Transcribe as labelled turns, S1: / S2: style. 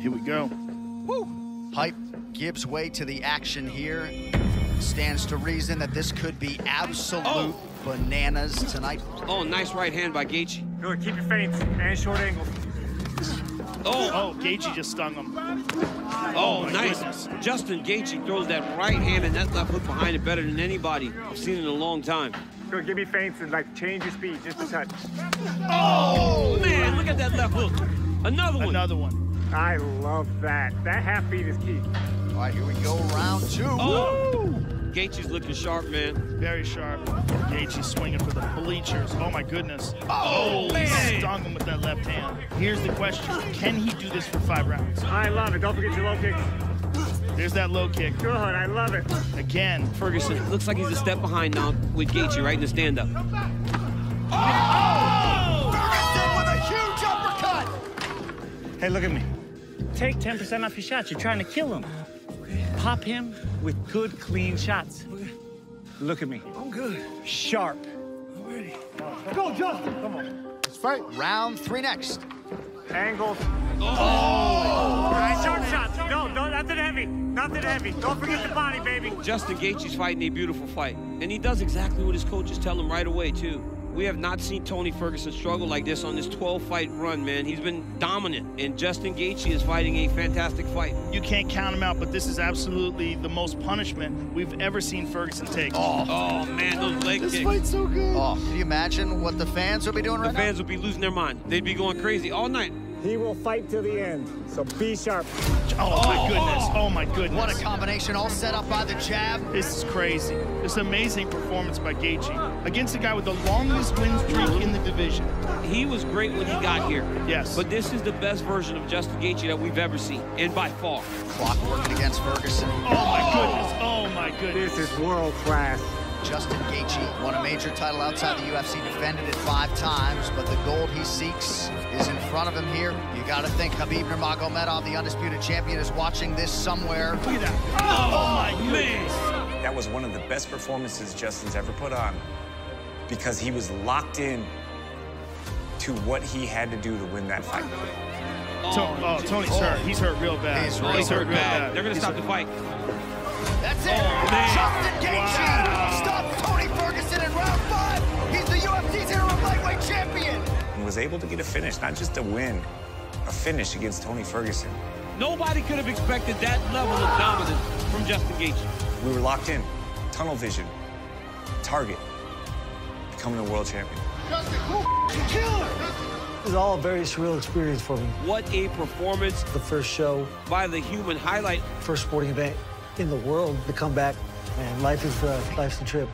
S1: Here we go.
S2: Pipe gives way to the action here. Stands to reason that this could be absolute
S3: Oh.
S2: bananas tonight.
S3: Oh, nice right hand by Gaethje.
S4: Good, keep your feints and short angles.
S3: Oh,
S1: Oh, Gaethje just stung him.
S3: Oh, oh,
S1: my
S3: nice.
S1: goodness.
S3: Justin Gaethje throws that right hand and that left hook behind it better than anybody I've seen in a long time.
S4: Good, give me feints and like change your speed just a touch.
S3: Oh, man, look at that left hook. Another one.
S1: Another one.
S4: I love that. That half beat is key.
S2: All right, here we go, round two.
S3: Oh, Gaethje's looking sharp, man.
S1: Very sharp. Gaethje swinging for the bleachers. Oh my goodness.
S3: Oh, oh,
S1: He
S3: man.
S1: stung him with that left hand. Here's the question: Can he do this for five rounds?
S4: I love it. Don't forget your low kick.
S1: There's that low kick
S4: Good, I love it.
S1: again.
S3: Ferguson looks like he's a step behind now with Gaethje right in the stand-up. Oh!
S2: Ferguson with a huge uppercut.
S5: Hey, look at me. Take 10% off your shots. You're trying to kill him. Pop him with good, clean shots. Look at me. I'm good. Sharp. I'm ready. Go, Justin. Come on.
S2: Let's fight. Round three next.
S4: Angles. Oh! All right, short shots. No, don't, nothing heavy. Nothing heavy. Don't forget the body, baby.
S3: Justin Gaethje's fighting a beautiful fight, and he does exactly what his coaches tell him right away, too. We have not seen Tony Ferguson struggle like this on this 12-fight run, man. He's been dominant, and Justin Gaethje is fighting a fantastic fight.
S1: You can't count him out, but this is absolutely the most punishment we've ever seen Ferguson take.
S3: Oh, oh man, those leg kicks.
S2: This fight's so good. Oh, can you imagine what the fans will be doing
S3: The
S2: right
S3: fans would be losing their mind. They'd be going crazy all night.
S4: He will fight to the end, so be sharp.
S1: Oh my oh, goodness. Oh my goodness.
S2: What a combination, all set up by the jab.
S1: This is crazy. This amazing performance by Gaethje against the guy with the longest win streak in the division.
S3: He was great when he got here.
S1: Yes.
S3: But this is the best version of Justin Gaethje that we've ever seen, and by far.
S2: Clock working against Ferguson.
S1: Oh my goodness. Oh my goodness.
S4: This is world class.
S2: Justin Gaethje won a major title outside the UFC, defended it five times, but the gold he seeks is in front of him here. You got to think Khabib Nurmagomedov, the undisputed champion, is watching this somewhere.
S1: Look at that. Oh, oh my goodness.
S6: That was one of the best performances Justin's ever put on because he was locked in to what he had to do to win that fight.
S1: Oh, to- oh, Tony's hurt. He's hurt real bad.
S2: He's
S3: Oh, he's hurt
S1: real
S3: bad. They're going to
S1: He's
S3: stop the fight.
S2: That's it.
S3: Oh,
S6: was able to get a finish, not just a win, a finish against Tony Ferguson.
S3: Nobody could have expected that level of dominance from Justin Gaethje.
S6: We were locked in, tunnel vision, target, becoming a world champion. Justin, who killer?
S7: It was all a very surreal experience for me.
S3: What a performance
S7: The first show,
S3: by the human highlight.
S7: first sporting event in the world to come back. Man, life is uh, life's a trip.